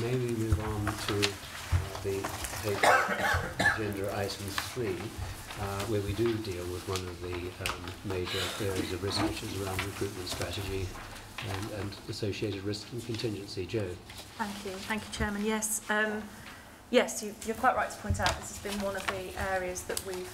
may we move on to uh, the paper agenda item three, uh, where we do deal with one of the um, major areas of risk, which is around recruitment strategy and, and associated risk and contingency. Joe. Thank you. Thank you, Chairman. Yes. Um, yes, you, are quite right to point out this has been one of the areas that we've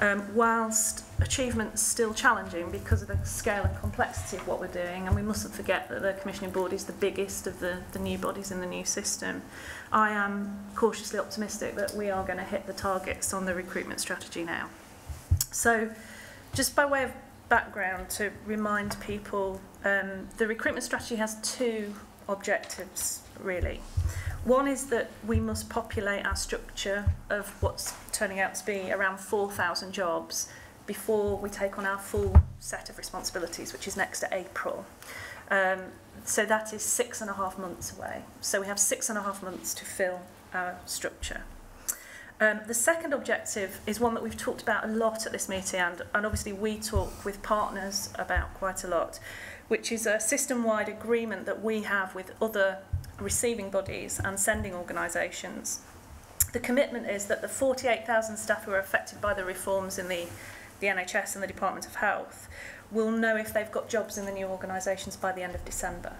um, whilst achievement's still challenging because of the scale and complexity of what we're doing, and we mustn't forget that the Commissioning Board is the biggest of the, the new bodies in the new system, I am cautiously optimistic that we are going to hit the targets on the recruitment strategy now. So, just by way of background to remind people, um, the recruitment strategy has two objectives, really. One is that we must populate our structure of what's turning out to be around 4,000 jobs before we take on our full set of responsibilities, which is next to April. Um, so that is six and a half months away. So we have six and a half months to fill our structure. Um, the second objective is one that we've talked about a lot at this meeting, and, and obviously we talk with partners about quite a lot, which is a system-wide agreement that we have with other receiving bodies and sending organisations. The commitment is that the 48,000 staff who are affected by the reforms in the, the NHS and the Department of Health will know if they've got jobs in the new organisations by the end of December.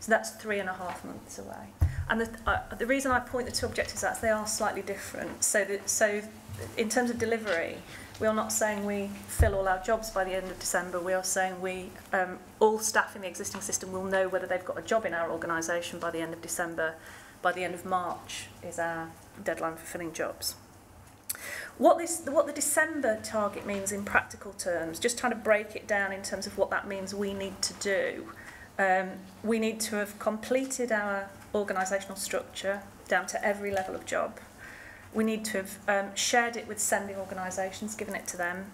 So that's three and a half months away. And the, uh, the reason I point the two objectives out is they are slightly different. So, that, so in terms of delivery, We are not saying we fill all our jobs by the end of December. We are saying we, um, all staff in the existing system will know whether they've got a job in our organisation by the end of December. By the end of March is our deadline for filling jobs. What, this, what the December target means in practical terms, just trying to break it down in terms of what that means we need to do. Um, we need to have completed our organisational structure down to every level of job we need to have um, shared it with sending organisations, given it to them,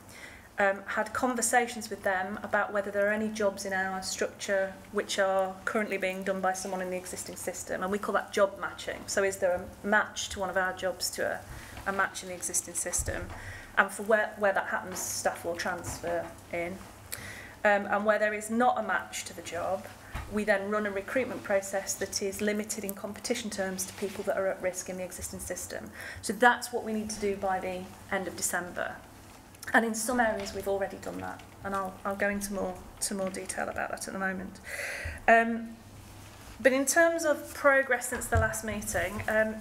um, had conversations with them about whether there are any jobs in our structure which are currently being done by someone in the existing system, and we call that job matching. So is there a match to one of our jobs to a, a match in the existing system? And for where, where that happens, staff will transfer in. Um, and where there is not a match to the job, we then run a recruitment process that is limited in competition terms to people that are at risk in the existing system. So that's what we need to do by the end of December. And in some areas we've already done that, and I'll, I'll go into more, to more detail about that at the moment. Um, but in terms of progress since the last meeting, um,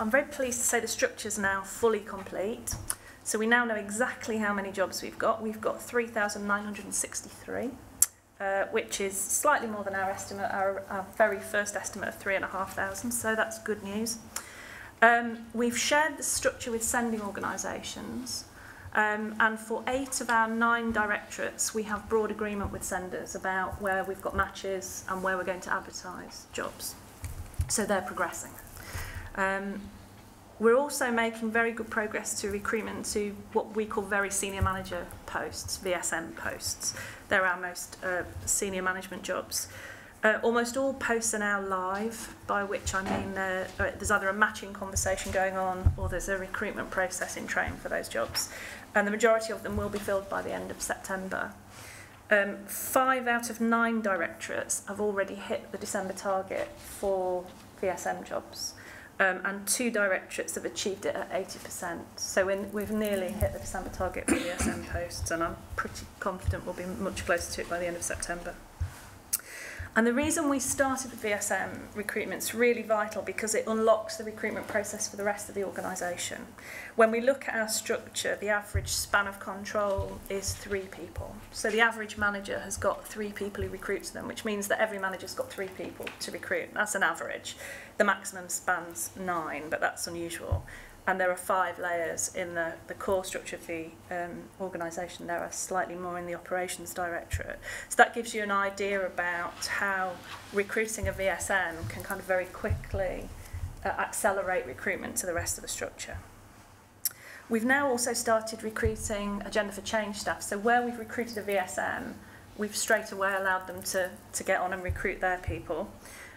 I'm very pleased to say the structure's now fully complete. So we now know exactly how many jobs we've got. We've got 3,963 uh, which is slightly more than our estimate, our, our very first estimate of 3,500, so that's good news. Um, we've shared the structure with sending organisations, um, and for eight of our nine directorates, we have broad agreement with senders about where we've got matches and where we're going to advertise jobs. So they're progressing. Um, We're also making very good progress to recruitment to what we call very senior manager posts, VSM posts. They're our most uh, senior management jobs. Uh, almost all posts are now live, by which I mean uh, uh, there's either a matching conversation going on or there's a recruitment process in train for those jobs. And the majority of them will be filled by the end of September. Um, five out of nine directorates have already hit the December target for VSM jobs. um, and two directorates have achieved it at 80%. So in, we've nearly hit the December target for the e SM posts, and I'm pretty confident we'll be much closer to it by the end of September. And the reason we started the VSM recruitment is really vital because it unlocks the recruitment process for the rest of the organisation. When we look at our structure, the average span of control is three people. So the average manager has got three people who recruit them, which means that every manager's got three people to recruit. That's an average. The maximum spans nine, but that's unusual. And there are five layers in the, the core structure of the um, organisation. There are slightly more in the operations directorate. So that gives you an idea about how recruiting a VSN can kind of very quickly uh, accelerate recruitment to the rest of the structure. We've now also started recruiting Agenda for Change staff. So where we've recruited a VSM, we've straight away allowed them to, to get on and recruit their people.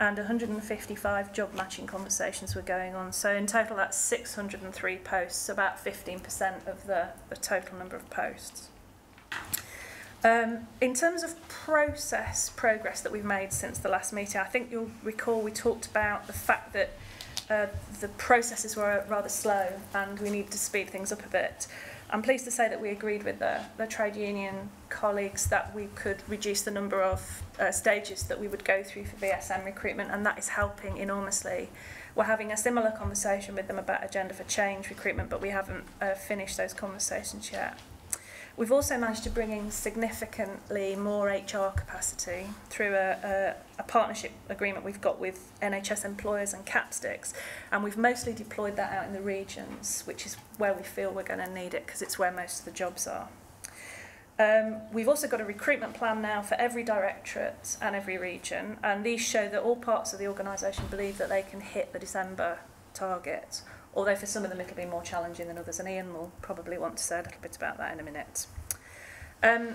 and 155 job matching conversations were going on. So in total, that's 603 posts, about 15% of the, the total number of posts. Um, in terms of process progress that we've made since the last meeting, I think you'll recall we talked about the fact that uh, the processes were rather slow and we need to speed things up a bit. I'm pleased to say that we agreed with the, the trade union colleagues that we could reduce the number of uh, stages that we would go through for VSM recruitment, and that is helping enormously. We're having a similar conversation with them about Agenda for Change recruitment, but we haven't uh, finished those conversations yet. We've also managed to bring in significantly more HR capacity through a, a, a partnership agreement we've got with NHS employers and Capsticks, and we've mostly deployed that out in the regions, which is where we feel we're going to need it because it's where most of the jobs are. Um, we've also got a recruitment plan now for every directorate and every region, and these show that all parts of the organisation believe that they can hit the December target although for some of them it'll be more challenging than others, and Ian will probably want to say a little bit about that in a minute. Um,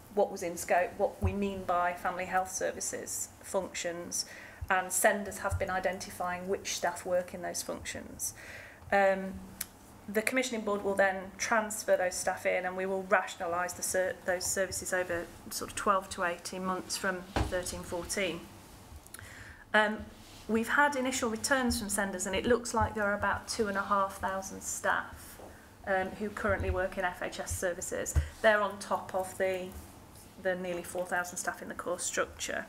what was in scope, what we mean by family health services functions, and senders have been identifying which staff work in those functions. Um, the commissioning board will then transfer those staff in and we will rationalise ser those services over sort of 12 to 18 months from 13-14. Um, we've had initial returns from senders and it looks like there are about and a half thousand staff um, who currently work in FHS services. They're on top of the, the nearly 4,000 staff in the core structure.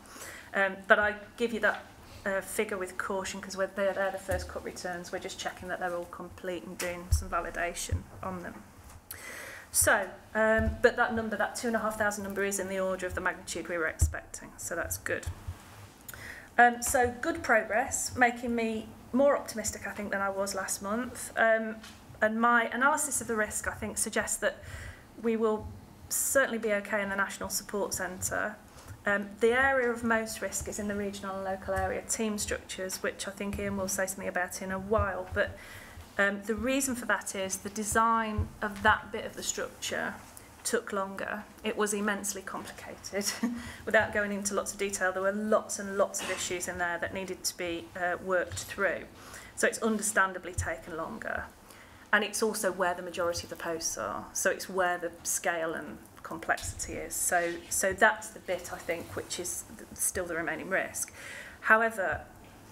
Um, but I give you that uh, figure with caution because there, they're the first cut returns. We're just checking that they're all complete and doing some validation on them. So, um, but that number, that and thousand number is in the order of the magnitude we were expecting, so that's good. Um, so good progress, making me more optimistic, I think, than I was last month. Um, and my analysis of the risk, I think, suggests that we will certainly be okay in the National Support Centre. Um, the area of most risk is in the regional and local area team structures, which I think Ian will say something about in a while. But um, the reason for that is the design of that bit of the structure took longer. It was immensely complicated. Without going into lots of detail, there were lots and lots of issues in there that needed to be uh, worked through. So it's understandably taken longer. And it's also where the majority of the posts are. So it's where the scale and complexity is. So, so that's the bit, I think, which is still the remaining risk. However,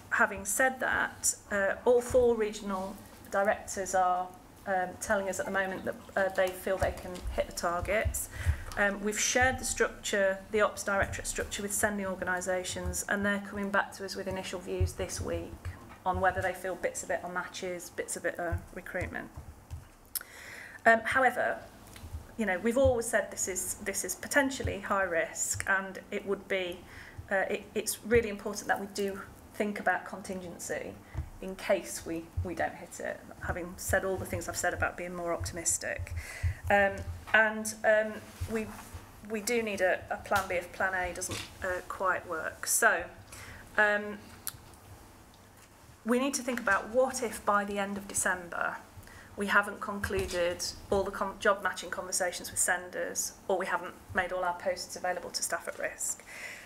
having said that, uh, all four regional directors are um, telling us at the moment that uh, they feel they can hit the targets. Um, we've shared the structure, the ops directorate structure with sending organisations and they're coming back to us with initial views this week on whether they feel bits of it are matches, bits of it are recruitment. Um, however, you know, we've always said this is this is potentially high risk, and it would be. Uh, it, it's really important that we do think about contingency in case we we don't hit it. Having said all the things I've said about being more optimistic, um, and um, we we do need a, a plan B if plan A doesn't uh, quite work. So. Um, we need to think about what if by the end of December we haven't concluded all the job matching conversations with senders, or we haven't made all our posts available to staff at risk.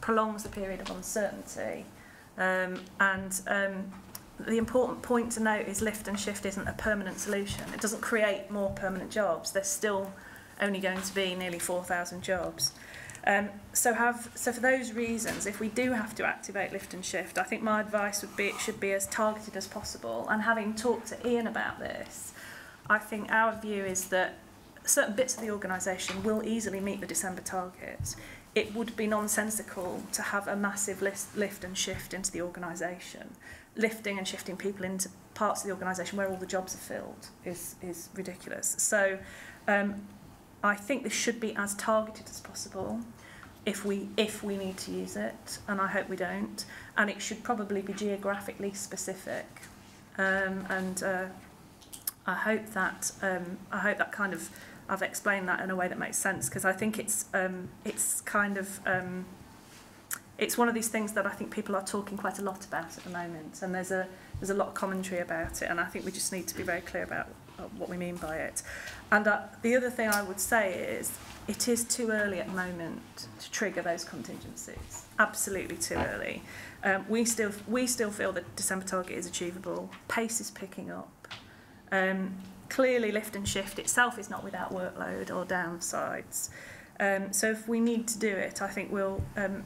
prolongs the period of uncertainty. Um, and um, the important point to note is lift and shift isn't a permanent solution. It doesn't create more permanent jobs. There's still only going to be nearly 4,000 jobs. Um, so have so for those reasons, if we do have to activate lift and shift, I think my advice would be it should be as targeted as possible. And having talked to Ian about this, I think our view is that certain bits of the organisation will easily meet the December target. It would be nonsensical to have a massive list, lift and shift into the organisation. Lifting and shifting people into parts of the organisation where all the jobs are filled is, is ridiculous. So um, I think this should be as targeted as possible if we if we need to use it and I hope we don't and it should probably be geographically specific um, and uh, I hope that um, I hope that kind of I've explained that in a way that makes sense because I think it's um, it's kind of um, it's one of these things that I think people are talking quite a lot about at the moment and there's a there's a lot of commentary about it and I think we just need to be very clear about Uh, what we mean by it. And uh, the other thing I would say is it is too early at the moment to trigger those contingencies. Absolutely too early. Um, we still we still feel that December target is achievable. Pace is picking up. Um, clearly, lift and shift itself is not without workload or downsides. Um, so if we need to do it, I think we'll um,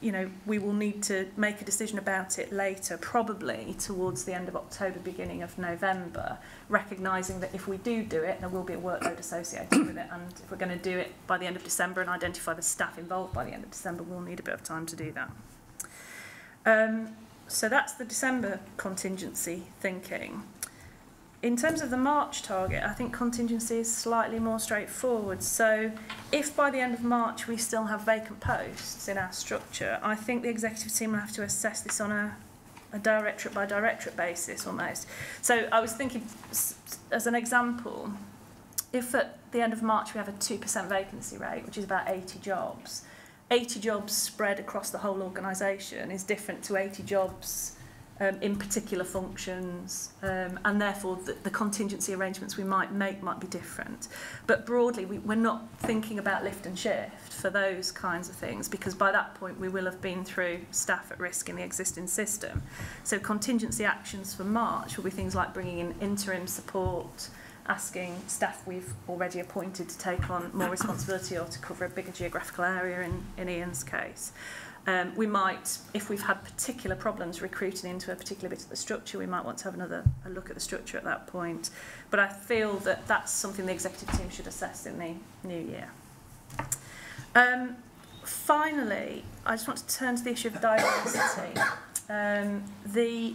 you know, we will need to make a decision about it later, probably towards the end of October, beginning of November, recognizing that if we do do it, there will be a workload associated with it. And if we're going to do it by the end of December and identify the staff involved by the end of December, we'll need a bit of time to do that. Um, so that's the December contingency thinking. in terms of the March target, I think contingency is slightly more straightforward. So if by the end of March we still have vacant posts in our structure, I think the executive team will have to assess this on a, a directorate by directorate basis almost. So I was thinking, as an example, if at the end of March we have a 2% vacancy rate, which is about 80 jobs, 80 jobs spread across the whole organisation is different to 80 jobs um, in particular functions um, and therefore the, the contingency arrangements we might make might be different but broadly we, we're not thinking about lift and shift for those kinds of things because by that point we will have been through staff at risk in the existing system so contingency actions for March will be things like bringing in interim support asking staff we've already appointed to take on more responsibility or to cover a bigger geographical area in, in Ian's case Um, we might, if we've had particular problems recruiting into a particular bit of the structure, we might want to have another a look at the structure at that point. But I feel that that's something the executive team should assess in the new year. Um, finally, I just want to turn to the issue of diversity. Um, the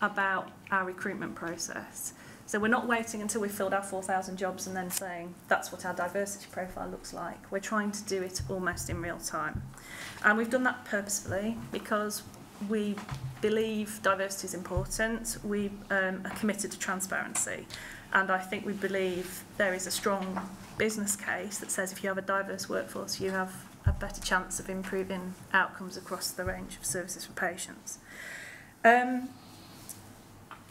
about our recruitment process. So we're not waiting until we've filled our 4,000 jobs and then saying that's what our diversity profile looks like. We're trying to do it almost in real time. And we've done that purposefully because we believe diversity is important. We um, are committed to transparency. And I think we believe there is a strong business case that says if you have a diverse workforce, you have a better chance of improving outcomes across the range of services for patients. Um,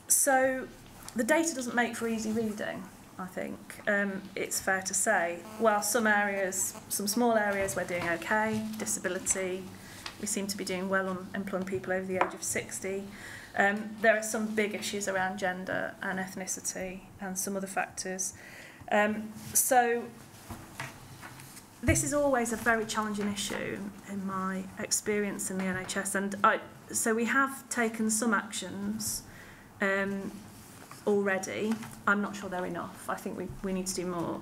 so the data doesn't make for easy reading. I think um, it's fair to say. While some areas, some small areas, we're doing okay, disability, we seem to be doing well on employing people over the age of 60. Um, there are some big issues around gender and ethnicity and some other factors. Um, so this is always a very challenging issue in my experience in the NHS and I, so we have taken some actions um, already. I'm not sure they're enough. I think we, we need to do more.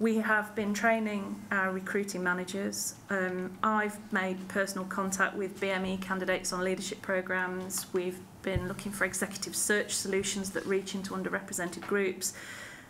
We have been training our recruiting managers. Um, I've made personal contact with BME candidates on leadership programs. We've been looking for executive search solutions that reach into underrepresented groups.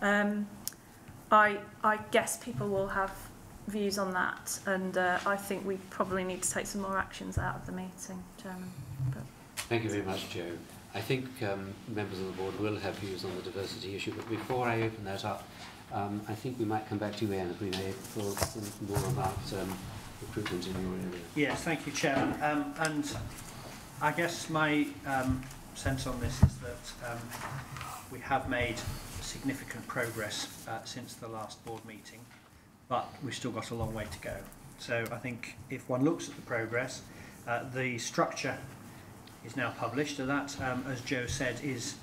um, I, I guess people will have views on that, and uh, I think we probably need to take some more actions out of the meeting, Chairman. But. Thank you very much, Joe. I think um, members of the board will have views on the diversity issue, but before I open that up, um, I think we might come back to you, Anne, if we may, for more about um, recruitment in your area. Yes, thank you, Chairman. Um, and I guess my um, sense on this is that um, we have made significant progress uh, since the last board meeting, but we've still got a long way to go. So I think if one looks at the progress, uh, the structure is now published. So that, um, as Joe said, is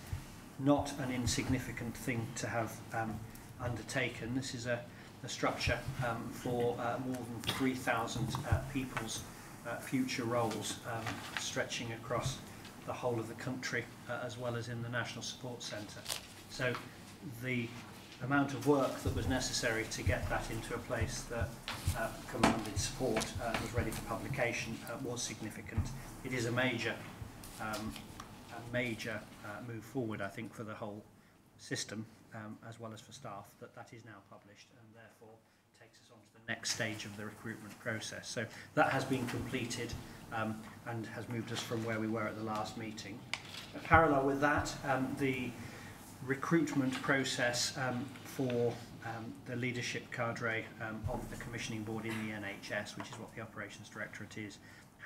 not an insignificant thing to have um, undertaken. This is a, a structure um, for uh, more than 3,000 uh, people's uh, future roles um, stretching across the whole of the country uh, as well as in the National Support Centre. So the amount of work that was necessary to get that into a place that uh, commanded support uh, was ready for publication was significant. It is a major um, a major uh, move forward, I think, for the whole system um, as well as for staff, that that is now published and therefore takes us on to the next stage of the recruitment process. So that has been completed um, and has moved us from where we were at the last meeting. parallel with that, um, the recruitment process um, for um, the leadership cadre um, of the commissioning board in the NHS, which is what the operations directorate is,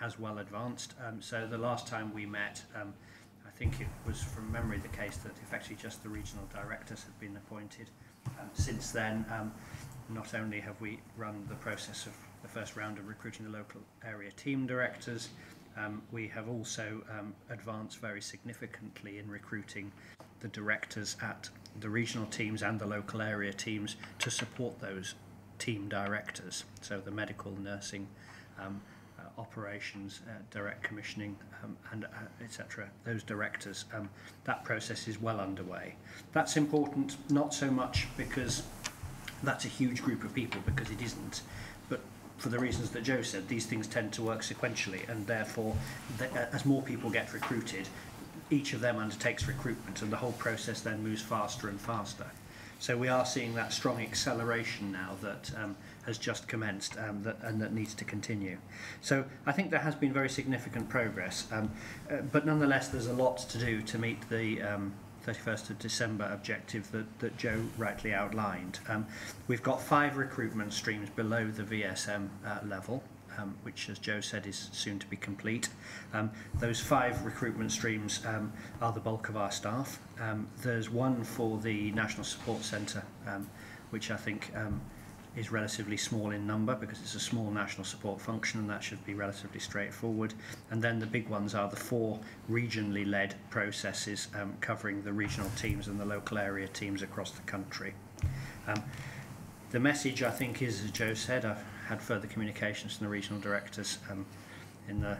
as well advanced. Um, so the last time we met, um, I think it was from memory the case that effectively just the regional directors had been appointed. Um, since then, um, not only have we run the process of the first round of recruiting the local area team directors, um, we have also um, advanced very significantly in recruiting the directors at the regional teams and the local area teams to support those team directors. So the medical, nursing, um, operations, uh, direct commissioning, um, and uh, etc. Those directors. Um, that process is well underway. That's important, not so much because that's a huge group of people, because it isn't, but for the reasons that Joe said, these things tend to work sequentially, and therefore, th uh, as more people get recruited, each of them undertakes recruitment, and the whole process then moves faster and faster. So we are seeing that strong acceleration now that um, has just commenced um, that, and that needs to continue. So I think there has been very significant progress, um, uh, but nonetheless there's a lot to do to meet the um, 31st of December objective that, that Joe rightly outlined. Um, we've got five recruitment streams below the VSM uh, level. Um, which, as Joe said, is soon to be complete. Um, those five recruitment streams um, are the bulk of our staff. Um, there's one for the National Support Centre, um, which I think um, is relatively small in number because it's a small national support function and that should be relatively straightforward. And then the big ones are the four regionally led processes um, covering the regional teams and the local area teams across the country. Um, the message, I think, is as Joe said, I've had further communications from the regional directors um, in the uh,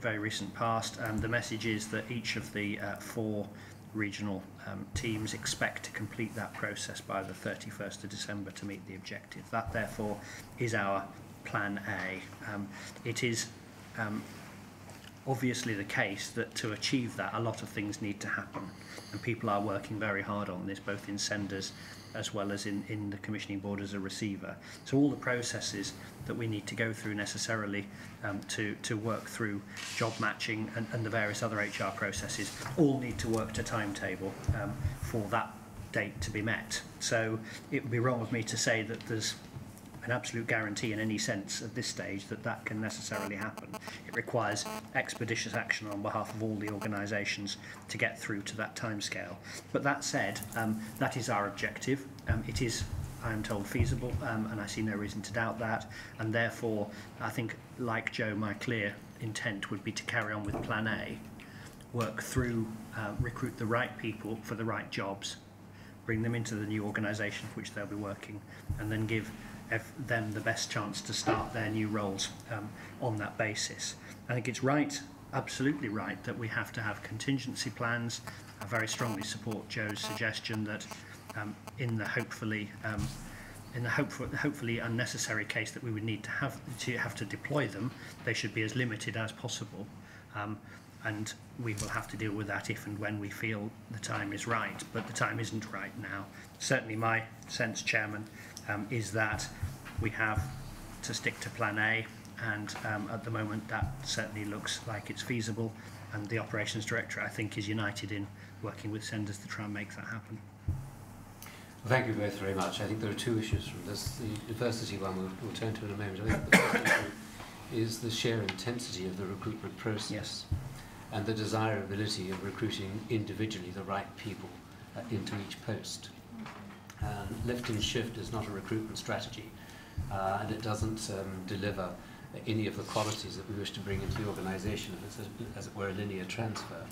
very recent past. and um, the message is that each of the uh, four regional um, teams expect to complete that process by the 31st of December to meet the objective. That, therefore, is our plan A. Um, it is um, obviously the case that to achieve that, a lot of things need to happen, and people are working very hard on this, both in senders as well as in, in the commissioning board as a receiver. So all the processes that we need to go through necessarily um, to, to work through job matching and, and the various other HR processes all need to work to timetable um, for that date to be met. So it would be wrong of me to say that there's an absolute guarantee in any sense at this stage that that can necessarily happen. It requires expeditious action on behalf of all the organisations to get through to that timescale. But that said, um, that is our objective. Um, it is I am told feasible, um, and I see no reason to doubt that. And therefore, I think, like Joe, my clear intent would be to carry on with Plan A, work through, uh, recruit the right people for the right jobs, bring them into the new organisation for which they'll be working, and then give them the best chance to start their new roles um, on that basis. I think it's right, absolutely right, that we have to have contingency plans. I very strongly support Joe's suggestion that um, in the hopefully um, in the hopeful, hopefully unnecessary case that we would need to have to have to deploy them, they should be as limited as possible. Um, and we will have to deal with that if and when we feel the time is right, but the time isn't right now. Certainly my sense, Chairman, um, is that we have to stick to plan A and um, at the moment that certainly looks like it's feasible and the operations director I think is united in working with senders to try and make that happen. thank you both very much. I think there are two issues from this. The diversity one we'll, we'll turn to in a moment. I think the first issue is the sheer intensity of the recruitment process yes. and the desirability of recruiting individually the right people uh, into each post. Um, lift and shift is not a recruitment strategy, uh, and it doesn't um, deliver any of the qualities that we wish to bring into the organization if it's, a, as it were, a linear transfer.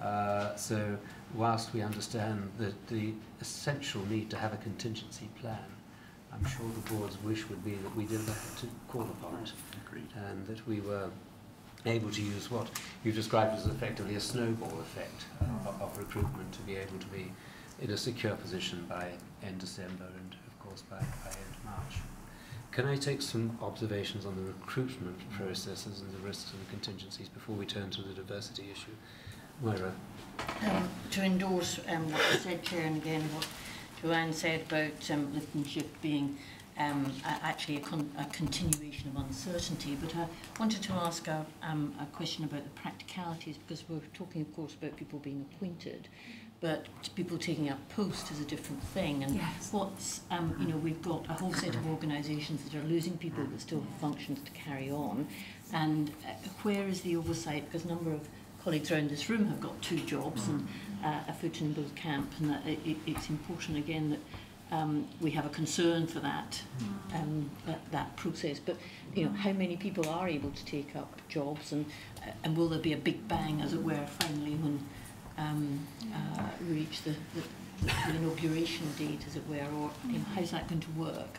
Uh, so whilst we understand that the essential need to have a contingency plan, I'm sure the board's wish would be that we didn't have to call upon it. Agreed. And that we were able to use what you described as effectively a snowball effect uh, hmm. of recruitment to be able to be in a secure position by end December and of course by, by end March. Can I take some observations on the recruitment processes and the risks and contingencies before we turn to the diversity issue? Moira. Um, to endorse um, what you said, Chair, and again what Joanne said about um, listenership being um, a, actually a, con a continuation of uncertainty, but I wanted to ask a, um, a question about the practicalities because we're talking, of course, about people being appointed. Mm but people taking up posts is a different thing. And yes. what's, um, you know, we've got a whole set of organisations that are losing people but still have functions to carry on. And uh, where is the oversight? Because a number of colleagues around this room have got two jobs and mm. uh, a foot in both camp, and that it, it's important again that. Um, we have a concern for that, mm. um, that, that process. But you know, how many people are able to take up jobs, and uh, and will there be a big bang, as it were, finally when um, uh, reach the, the, the inauguration date, as it were, or you know, how's that going to work?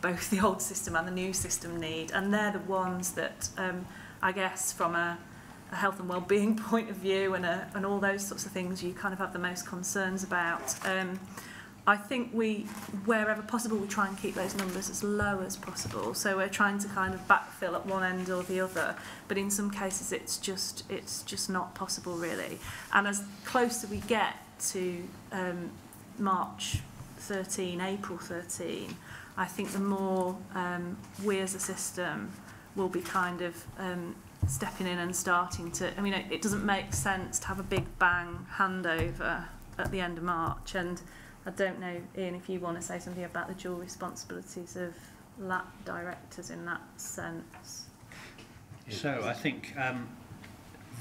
both the old system and the new system need. And they're the ones that, um, I guess, from a, a health and well-being point of view and, a, and all those sorts of things, you kind of have the most concerns about. Um, I think we, wherever possible, we try and keep those numbers as low as possible. So we're trying to kind of backfill at one end or the other, but in some cases it's just it's just not possible really. And as closer we get to um, March 13, April 13, I think the more um, we as a system will be kind of um, stepping in and starting to. I mean, it, it doesn't make sense to have a big bang handover at the end of March and. I don't know, Ian, if you want to say something about the dual responsibilities of lap directors in that sense. So I think um,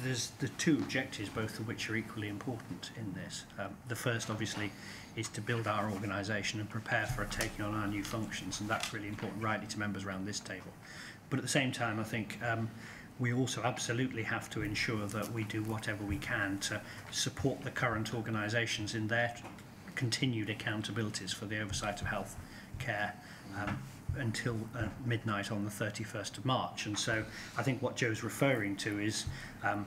there's the two objectives, both of which are equally important in this. Um, the first, obviously, is to build our organisation and prepare for taking on our new functions, and that's really important, rightly, to members around this table. But at the same time, I think um, we also absolutely have to ensure that we do whatever we can to support the current organisations in their continued accountabilities for the oversight of health care um, until uh, midnight on the 31st of March. And so I think what Joe's referring to is um,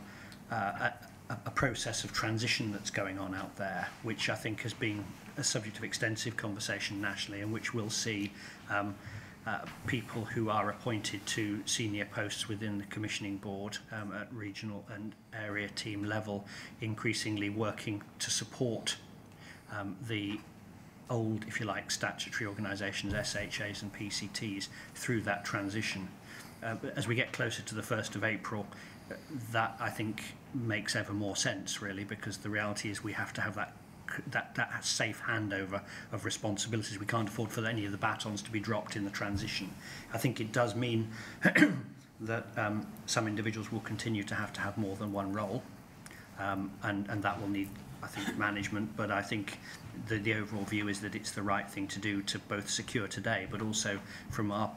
uh, a, a process of transition that's going on out there, which I think has been a subject of extensive conversation nationally and which we'll see um, uh, people who are appointed to senior posts within the commissioning board um, at regional and area team level increasingly working to support um, the old, if you like, statutory organisations, SHAs and PCTs, through that transition. Uh, as we get closer to the 1st of April, uh, that I think makes ever more sense, really, because the reality is we have to have that that that safe handover of responsibilities. We can't afford for any of the batons to be dropped in the transition. I think it does mean that um, some individuals will continue to have to have more than one role, um, and and that will need I think, management, but I think the, the overall view is that it's the right thing to do to both secure today, but also from our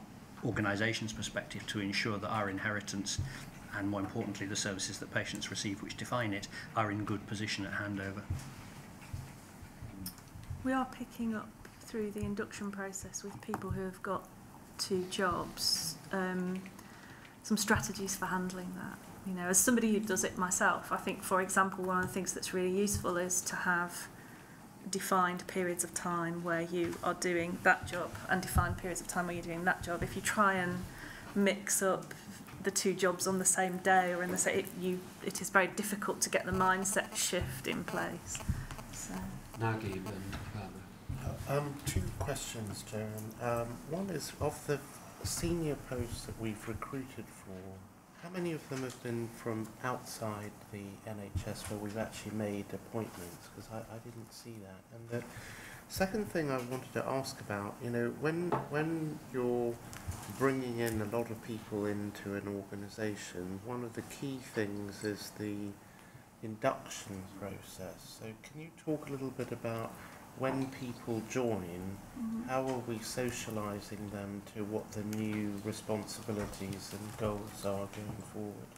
organisation's perspective to ensure that our inheritance and more importantly the services that patients receive which define it are in good position at handover. We are picking up through the induction process with people who have got two jobs, um, some strategies for handling that. You know, as somebody who does it myself, I think, for example, one of the things that's really useful is to have defined periods of time where you are doing that job and defined periods of time where you're doing that job. If you try and mix up the two jobs on the same day or in the same, it, you, it is very difficult to get the mindset shift in place. So. Nagib and uh, Um, two questions, Joan. Um, one is of the senior posts that we've recruited for how many of them have been from outside the NHS where we've actually made appointments? Because I, I didn't see that. And the second thing I wanted to ask about, you know, when when you're bringing in a lot of people into an organisation, one of the key things is the induction process. So can you talk a little bit about when people join, mm -hmm. how are we socialising them to what the new responsibilities and goals are going forward?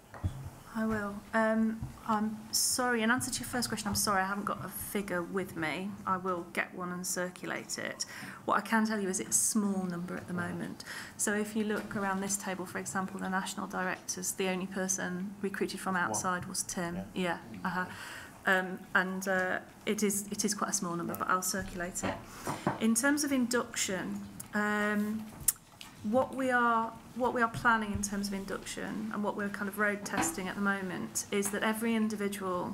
I will. Um, I'm sorry, in answer to your first question, I'm sorry I haven't got a figure with me. I will get one and circulate it. What I can tell you is it's a small number at the moment. So if you look around this table, for example, the national directors, the only person recruited from outside was Tim. Yeah. yeah uh -huh. um, and uh, it is it is quite a small number, but I'll circulate it. In terms of induction, um, what we are what we are planning in terms of induction and what we're kind of road testing at the moment is that every individual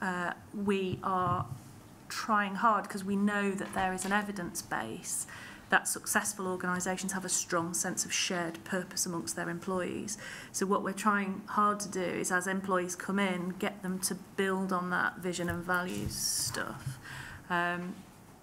uh, we are trying hard because we know that there is an evidence base that successful organisations have a strong sense of shared purpose amongst their employees. So what we're trying hard to do is as employees come in, get them to build on that vision and values stuff. Um,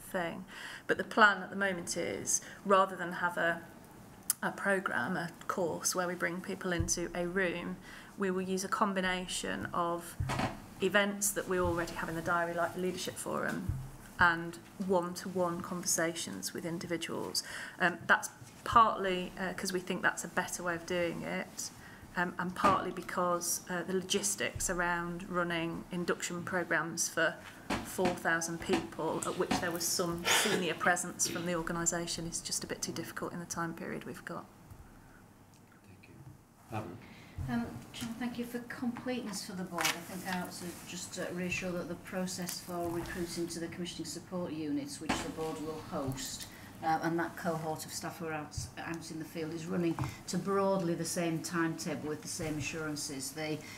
thing. But the plan at the moment is rather than have a a program, a course where we bring people into a room, we will use a combination of events that we already have in the diary, like the leadership forum, and one-to-one conversations with individuals. Um, that's partly because uh, we think that's a better way of doing it, um, and partly because uh, the logistics around running induction programs for 4,000 people, at which there was some senior presence from the organisation, is just a bit too difficult in the time period we've got. Thank you. Um, John, thank you for completeness for the board. I think I also just uh, reassure that the process for recruiting to the commissioning support units, which the board will host, uh, and that cohort of staff who are out, out in the field is running to broadly the same timetable with the same assurances. The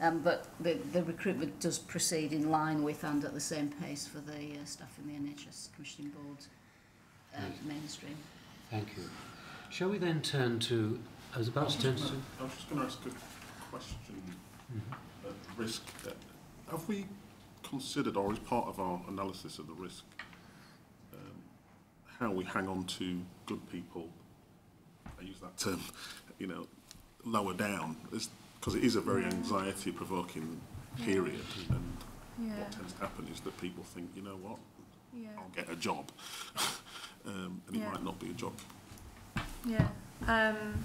Um, but the the recruitment does proceed proceed in line with and at the same pace for the uh, staff in the NHS Commissioning Board uh, mainstream. Thank you. Shall we then turn to... I was about I was to turn gonna, to... I was just going to ask a question mm -hmm. at risk. Have we considered, or is part of our analysis of the risk, um, how we hang on to good people, I use that term, you know, lower down, because it is a very anxiety-provoking period. And yeah. what tends to happen is that people think, you know what, yeah. I'll get a job. um, and it yeah. might not be a job. Yeah. Um,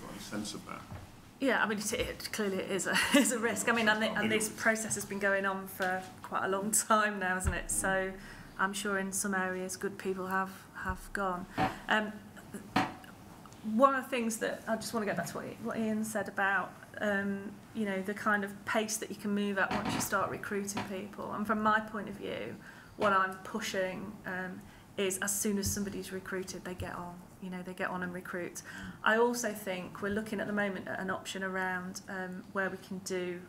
got any sense of that? Yeah, I mean, it, it clearly is a, is a risk. I mean, and, the, and this process has been going on for quite a long time now, hasn't it? So I'm sure in some areas good people have, have gone. Um, one of the things that I just want to go back to what Ian said about um, you know, the kind of pace that you can move at once you start recruiting people. And from my point of view, what I'm pushing um, is as soon as somebody's recruited, they get on. You know, they get on and recruit. I also think we're looking at the moment at an option around um, where we can do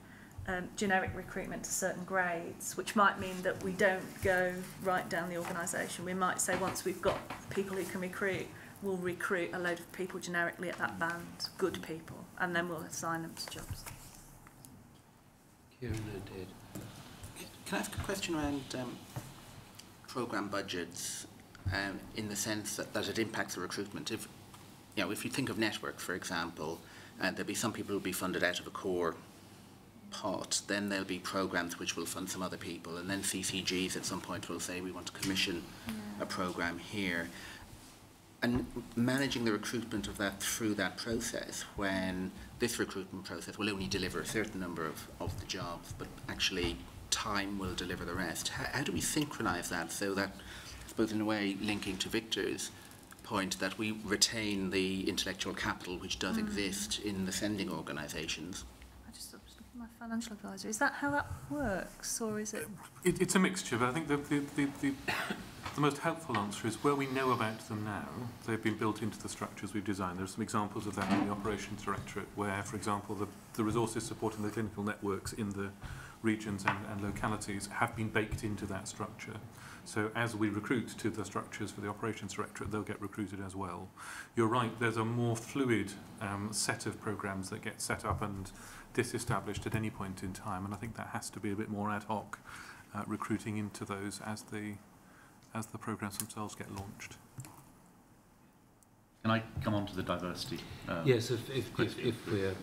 um, generic recruitment to certain grades, which might mean that we don't go right down the organisation. We might say once we've got people who can recruit, we'll recruit a load of people generically at that band, good people. and then we'll assign them to jobs. Kieran did. Can I ask a question around um, programme budgets um, in the sense that, that it impacts the recruitment? If, you know, if you think of networks, for example, uh, there'll be some people who'll be funded out of a core pot, then there'll be programs which will fund some other people, and then CCGs at some point will say we want to commission yeah. a program here and managing the recruitment of that through that process when this recruitment process will only deliver a certain number of, of the jobs, but actually time will deliver the rest. How, how do we synchronize that so that, I suppose, in a way, linking to Victor's point, that we retain the intellectual capital which does mm. exist in the sending organizations? I just thought my financial advisor. Is that how that works, or is it? it it's a mixture, but I think the, the, the, the the most helpful answer is where we know about them now, they've been built into the structures we've designed. There are some examples of that in the operations directorate where, for example, the, the resources supporting the clinical networks in the regions and, and localities have been baked into that structure. So as we recruit to the structures for the operations directorate, they'll get recruited as well. You're right, there's a more fluid um, set of programs that get set up and disestablished at any point in time, and I think that has to be a bit more ad hoc uh, recruiting into those as the as the programs themselves get launched. Can I come on to the diversity? Um, yes, if, if, if, if, we're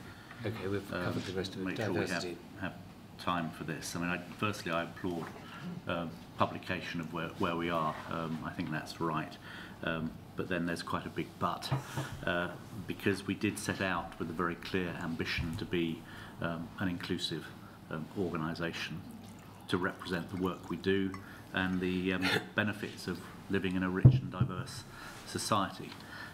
okay, we've um, the rest of it. Make diversity. sure we have, have, time for this. I mean, I, firstly, I applaud uh, publication of where, where we are. Um, I think that's right. Um, but then there's quite a big but, uh, because we did set out with a very clear ambition to be an inclusive organisation, to represent the work we do, and the um, benefits of living in a rich and diverse society.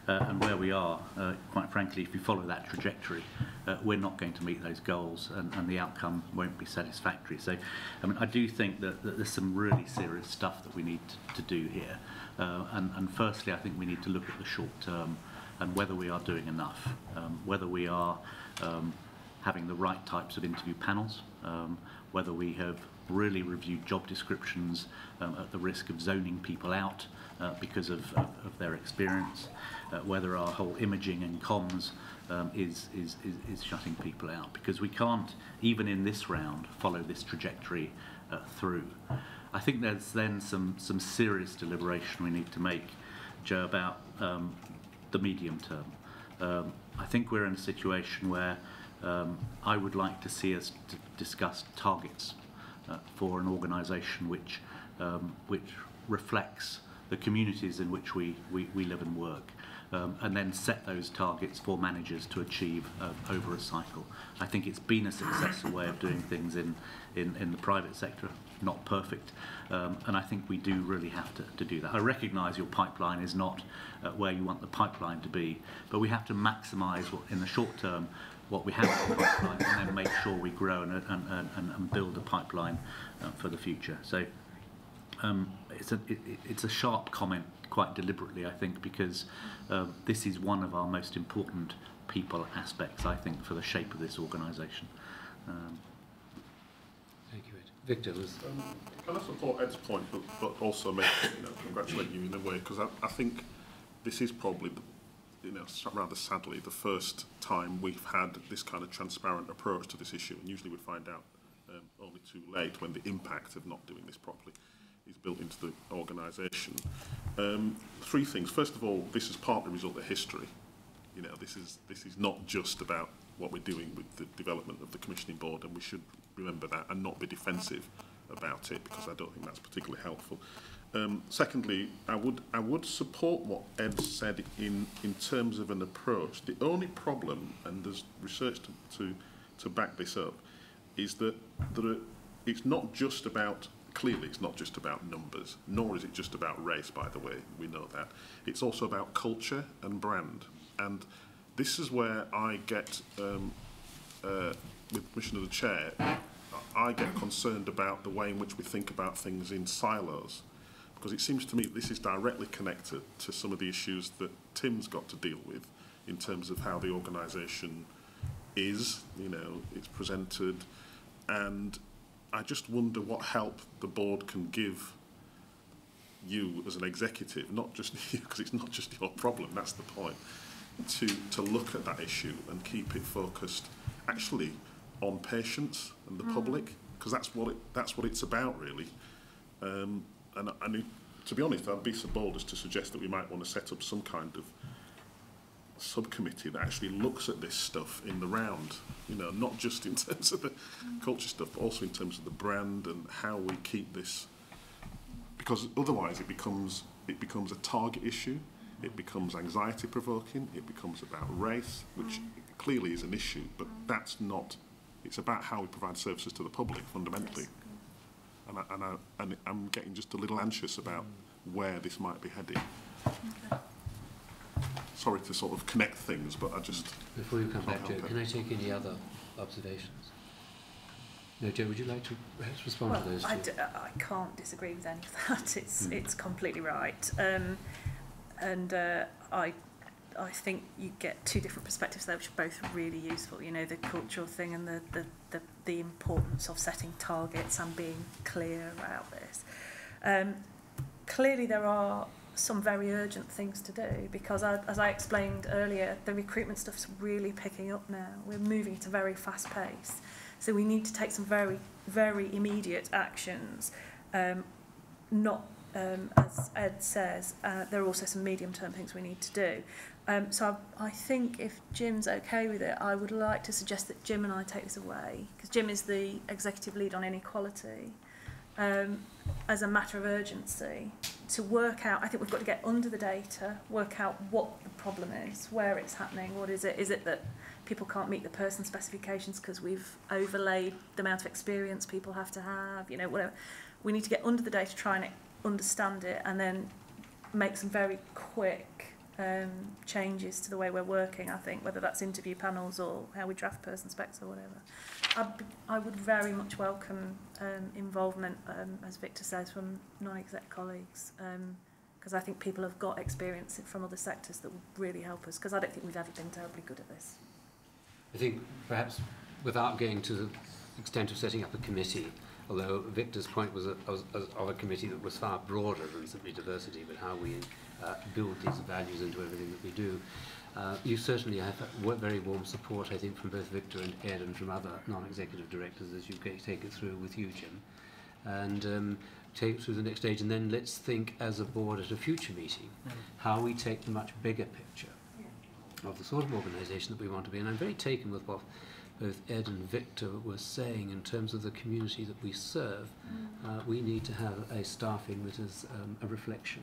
Uh, and where we are, uh, quite frankly, if you follow that trajectory, uh, we're not going to meet those goals and, and, the outcome won't be satisfactory. So, I mean, I do think that, that there's some really serious stuff that we need to, to do here. Uh, and, and, firstly, I think we need to look at the short term and whether we are doing enough, um, whether we are um, having the right types of interview panels, um, whether we have really review job descriptions um, at the risk of zoning people out uh, because of, of, of, their experience, uh, whether our whole imaging and comms um, is, is, is, is, shutting people out because we can't, even in this round, follow this trajectory uh, through. I think there's then some, some serious deliberation we need to make, Joe, about um, the medium term. Um, I think we're in a situation where um, I would like to see us discuss targets uh, for an organisation which, um, which reflects the communities in which we, we, we live and work. Um, and then set those targets for managers to achieve uh, over a cycle. I think it's been a successful way of doing things in, in, in the private sector, not perfect, um, and I think we do really have to, to do that. I recognise your pipeline is not uh, where you want the pipeline to be, but we have to maximise what, in the short term what we have in the pipeline and then make sure we grow and, and, and, and build a pipeline uh, for the future. So um, it's, a, it, it's a sharp comment quite deliberately, I think, because uh, this is one of our most important people aspects, I think, for the shape of this organisation. Um, Thank you, Ed. Victor, was... Um, can I support Ed's point, but, but also make, you know, congratulate you in a way, because I, I think this is probably the you know, rather sadly, the first time we've had this kind of transparent approach to this issue, and usually we find out um, only too late when the impact of not doing this properly is built into the organisation. Um, three things. First of all, this is part of the result of history. You know, this is this is not just about what we're doing with the development of the commissioning board, and we should remember that and not be defensive about it because I don't think that's particularly helpful. Um, secondly, I would I would support what Ed said in in terms of an approach. The only problem, and there's research to to, to back this up, is that there are, it's not just about clearly it's not just about numbers, nor is it just about race. By the way, we know that it's also about culture and brand, and this is where I get um, uh, with permission of the chair. I get concerned about the way in which we think about things in silos because it seems to me this is directly connected to some of the issues that Tim's got to deal with in terms of how the organisation is, you know, it's presented. And I just wonder what help the board can give you as an executive, not just you, because it's not just your problem, that's the point, to, to look at that issue and keep it focused actually on patients and the mm. public, because that's, what it, that's what it's about, really. Um, and, and to be honest, I'd be so bold as to suggest that we might want to set up some kind of subcommittee that actually looks at this stuff in the round, you know, not just in terms of the culture stuff, but also in terms of the brand and how we keep this, because otherwise it becomes, it becomes a target issue, it becomes anxiety provoking, it becomes about race, which mm. clearly is an issue, but that's not, it's about how we provide services to the public fundamentally. and, I, and, I, and I'm getting just a little anxious about where this might be heading. Okay. Sorry to sort of connect things, but I just... Before you come back to it, can I take any other observations? No, Joe, would you like to perhaps respond well, to those? I, d uh, I can't disagree with any of that. It's, mm. it's completely right. Um, and uh, I I think you get two different perspectives there, which are both really useful. You know, the cultural thing and the, the, the, the importance of setting targets and being clear about this. Um, clearly, there are some very urgent things to do because, I, as I explained earlier, the recruitment stuff's really picking up now. We're moving at a very fast pace. So we need to take some very, very immediate actions. Um, not, um, as Ed says, uh, there are also some medium-term things we need to do. Um, so I, I, think if Jim's okay with it, I would like to suggest that Jim and I take this away because Jim is the executive lead on inequality um, as a matter of urgency to work out. I think we've got to get under the data, work out what the problem is, where it's happening, what is it? Is it that people can't meet the person specifications because we've overlaid the amount of experience people have to have? You know, whatever. We need to get under the data, try and understand it, and then make some very quick um, changes to the way we're working, I think, whether that's interview panels or how we draft person specs or whatever. I, I would very much welcome um, involvement, um, as Victor says, from non-exec colleagues, because um, I think people have got experience from other sectors that would really help us, because I don't think we've ever been terribly good at this. I think perhaps without going to the extent of setting up a committee, although Victor's point was, a, was, was of a committee that was far broader than simply diversity, but how we Uh, build these values into everything that we do. Uh, you certainly have very warm support, I think, from both Victor and Ed and from other non-executive directors as you take it through with you, Jim. And um, take it through the next stage, and then let's think as a board at a future meeting how we take the much bigger picture of the sort of organisation that we want to be. And I'm very taken with what both Ed and Victor were saying in terms of the community that we serve. Mm. Uh, we need to have a staffing that is um, a reflection